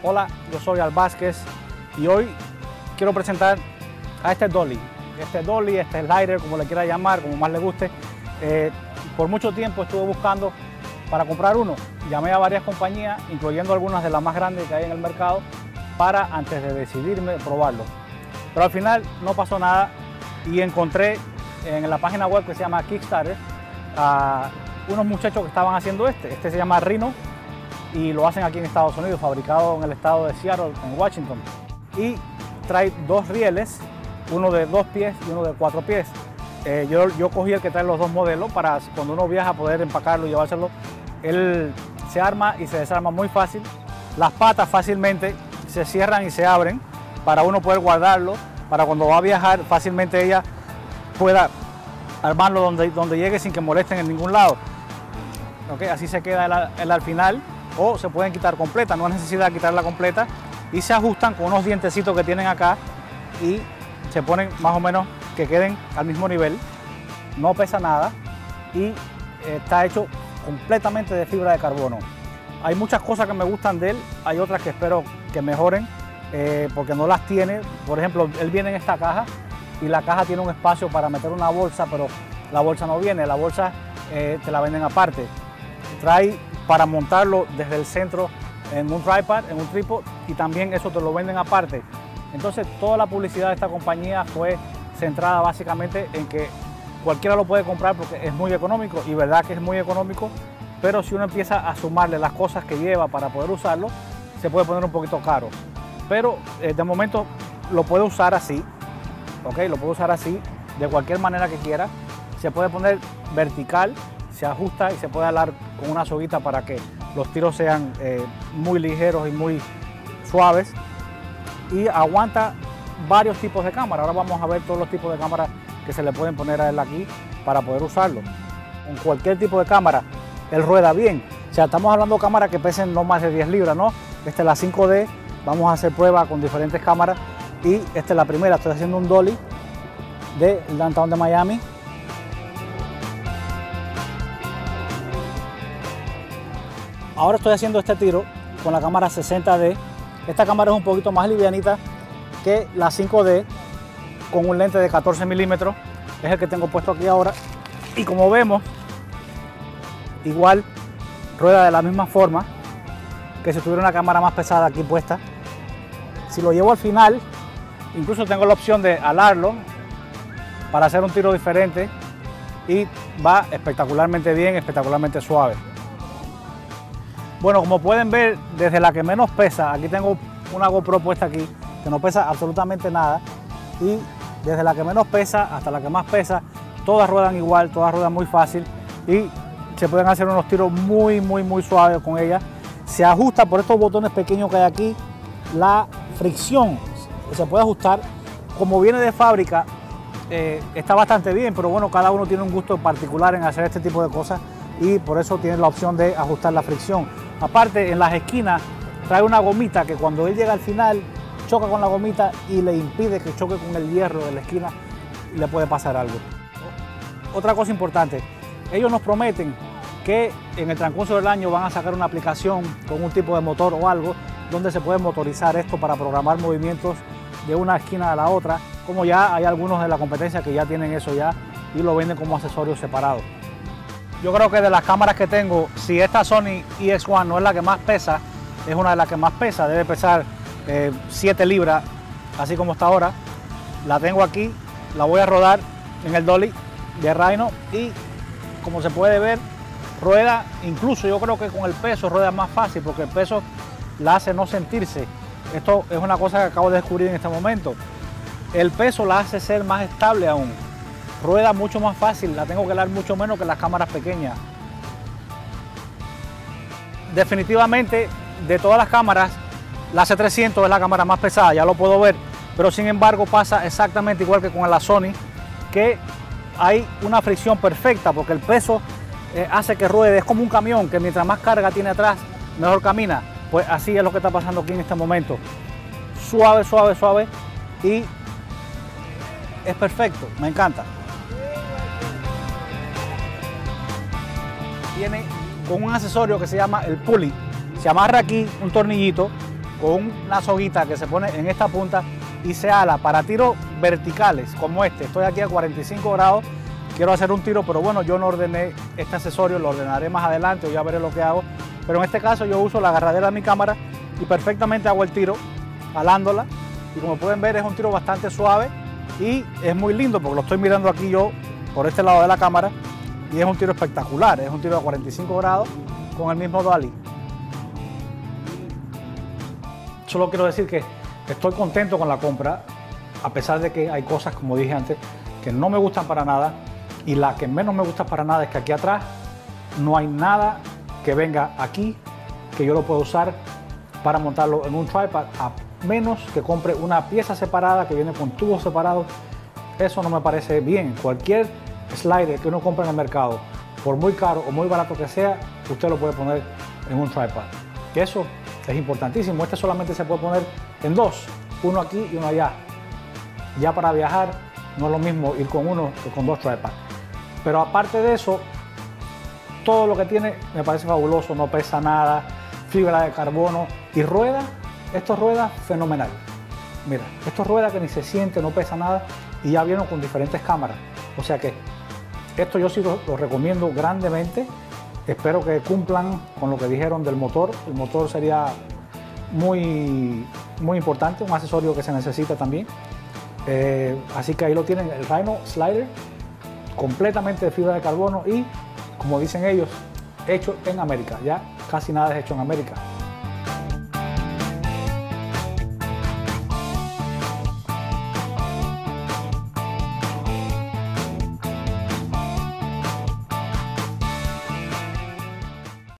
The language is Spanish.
Hola, yo soy Al Vázquez y hoy quiero presentar a este dolly. Este dolly, este slider, como le quiera llamar, como más le guste. Eh, por mucho tiempo estuve buscando para comprar uno. Llamé a varias compañías, incluyendo algunas de las más grandes que hay en el mercado, para antes de decidirme probarlo. Pero al final no pasó nada y encontré en la página web que se llama Kickstarter a unos muchachos que estaban haciendo este. Este se llama Rhino y lo hacen aquí en Estados Unidos, fabricado en el estado de Seattle, en Washington. Y trae dos rieles, uno de dos pies y uno de cuatro pies. Eh, yo, yo cogí el que trae los dos modelos para cuando uno viaja poder empacarlo y llevárselo. Él se arma y se desarma muy fácil. Las patas fácilmente se cierran y se abren para uno poder guardarlo, para cuando va a viajar fácilmente ella pueda armarlo donde, donde llegue sin que molesten en ningún lado. Okay, así se queda el al final o se pueden quitar completa, no hay necesidad de quitarla completa y se ajustan con unos dientecitos que tienen acá y se ponen más o menos que queden al mismo nivel, no pesa nada y está hecho completamente de fibra de carbono. Hay muchas cosas que me gustan de él, hay otras que espero que mejoren eh, porque no las tiene. Por ejemplo, él viene en esta caja y la caja tiene un espacio para meter una bolsa, pero la bolsa no viene, la bolsa eh, te la venden aparte. Trae para montarlo desde el centro en un tripod, en un trípode y también eso te lo venden aparte. Entonces toda la publicidad de esta compañía fue centrada básicamente en que cualquiera lo puede comprar porque es muy económico y verdad que es muy económico, pero si uno empieza a sumarle las cosas que lleva para poder usarlo, se puede poner un poquito caro. Pero eh, de momento lo puede usar así, ¿ok? Lo puede usar así, de cualquier manera que quiera. Se puede poner vertical se ajusta y se puede alar con una soguita para que los tiros sean eh, muy ligeros y muy suaves y aguanta varios tipos de cámara. Ahora vamos a ver todos los tipos de cámaras que se le pueden poner a él aquí para poder usarlo. Con cualquier tipo de cámara, él rueda bien. O sea, estamos hablando de cámaras que pesen no más de 10 libras, ¿no? Esta es la 5D, vamos a hacer pruebas con diferentes cámaras y esta es la primera, estoy haciendo un dolly de Downtown de Miami Ahora estoy haciendo este tiro con la cámara 60D. Esta cámara es un poquito más livianita que la 5D con un lente de 14 milímetros. Es el que tengo puesto aquí ahora. Y como vemos, igual rueda de la misma forma que si tuviera una cámara más pesada aquí puesta. Si lo llevo al final, incluso tengo la opción de alarlo para hacer un tiro diferente y va espectacularmente bien, espectacularmente suave. Bueno, como pueden ver, desde la que menos pesa, aquí tengo una GoPro puesta aquí, que no pesa absolutamente nada, y desde la que menos pesa hasta la que más pesa, todas ruedan igual, todas ruedan muy fácil y se pueden hacer unos tiros muy, muy, muy suaves con ella. Se ajusta por estos botones pequeños que hay aquí la fricción, se puede ajustar. Como viene de fábrica, eh, está bastante bien, pero bueno, cada uno tiene un gusto particular en hacer este tipo de cosas y por eso tiene la opción de ajustar la fricción. Aparte, en las esquinas trae una gomita que cuando él llega al final choca con la gomita y le impide que choque con el hierro de la esquina y le puede pasar algo. Otra cosa importante, ellos nos prometen que en el transcurso del año van a sacar una aplicación con un tipo de motor o algo donde se puede motorizar esto para programar movimientos de una esquina a la otra, como ya hay algunos de la competencia que ya tienen eso ya y lo venden como accesorios separados. Yo creo que de las cámaras que tengo, si esta Sony EX1 no es la que más pesa, es una de las que más pesa, debe pesar 7 eh, libras, así como está ahora. La tengo aquí, la voy a rodar en el dolly de Rhino y como se puede ver, rueda, incluso yo creo que con el peso rueda más fácil porque el peso la hace no sentirse. Esto es una cosa que acabo de descubrir en este momento. El peso la hace ser más estable aún rueda mucho más fácil, la tengo que dar mucho menos que las cámaras pequeñas. Definitivamente, de todas las cámaras, la C300 es la cámara más pesada, ya lo puedo ver, pero sin embargo pasa exactamente igual que con la Sony, que hay una fricción perfecta porque el peso eh, hace que ruede, es como un camión que mientras más carga tiene atrás, mejor camina. Pues así es lo que está pasando aquí en este momento. Suave, suave, suave y es perfecto, me encanta. Viene con un accesorio que se llama el pulley. Se amarra aquí un tornillito con una soguita que se pone en esta punta y se ala para tiros verticales como este. Estoy aquí a 45 grados, quiero hacer un tiro, pero bueno, yo no ordené este accesorio, lo ordenaré más adelante o ya veré lo que hago. Pero en este caso yo uso la agarradera de mi cámara y perfectamente hago el tiro, alándola. Y como pueden ver es un tiro bastante suave y es muy lindo porque lo estoy mirando aquí yo por este lado de la cámara y es un tiro espectacular, es un tiro a 45 grados con el mismo Dali. Solo quiero decir que estoy contento con la compra, a pesar de que hay cosas, como dije antes, que no me gustan para nada y la que menos me gusta para nada es que aquí atrás no hay nada que venga aquí que yo lo pueda usar para montarlo en un tripod a menos que compre una pieza separada que viene con tubos separados. Eso no me parece bien. Cualquier slider que uno compra en el mercado, por muy caro o muy barato que sea, usted lo puede poner en un tripod. eso es importantísimo. Este solamente se puede poner en dos, uno aquí y uno allá. Ya para viajar no es lo mismo ir con uno que con dos tripods. Pero aparte de eso, todo lo que tiene me parece fabuloso, no pesa nada, fibra de carbono y rueda, esto rueda fenomenal. Mira, esto rueda que ni se siente, no pesa nada y ya viene con diferentes cámaras. O sea que esto yo sí lo recomiendo grandemente Espero que cumplan con lo que dijeron del motor. El motor sería muy, muy importante, un accesorio que se necesita también. Eh, así que ahí lo tienen, el Rhino Slider, completamente de fibra de carbono y, como dicen ellos, hecho en América. Ya casi nada es hecho en América.